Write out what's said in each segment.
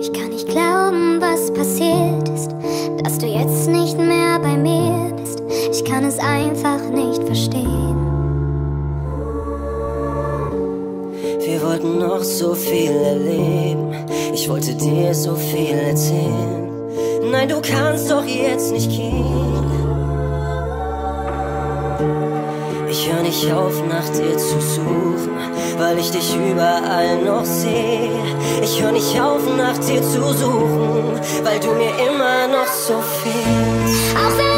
Ich kann nicht glauben, was passiert ist, dass du jetzt nicht mehr bei mir bist. Ich kann es einfach nicht verstehen. Wir wollten noch so viel erleben. Ich wollte dir so viel erzählen. Nein, du kannst doch jetzt nicht gehen. Ich hör nicht auf, nach dir zu suchen, weil ich dich überall noch sehe. Ich hör nicht auf, nach dir zu suchen, weil du mir immer noch so fehlst.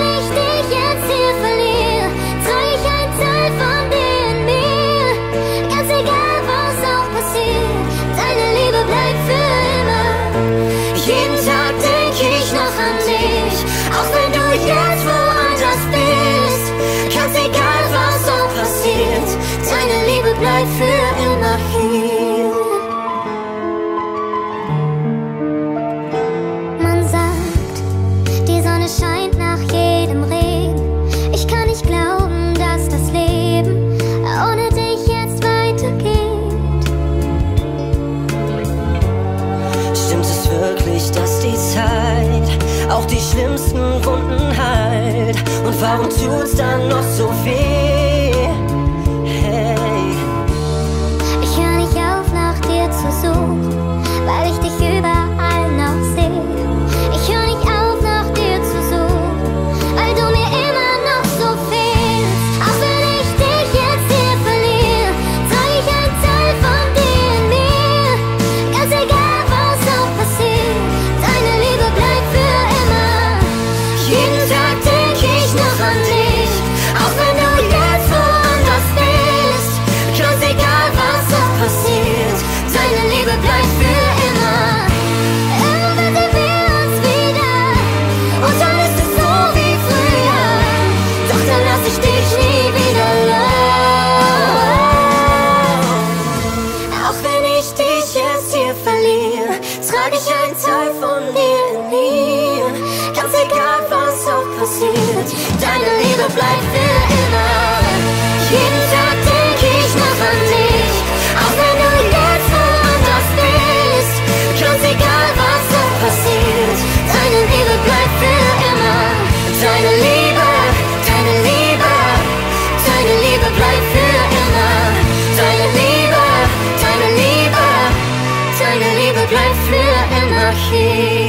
Für immer hier. Man sagt, die Sonne scheint nach jedem Regen. Ich kann nicht glauben, dass das Leben ohne dich jetzt weitergeht. Stimmt es wirklich, dass die Zeit auch die schlimmsten Wunden heilt? Und warum tut's dann noch so weh? Trage ich ein Teil von dir in mir. Ganz egal, was auch passiert, Deine Liebe bleibt für see.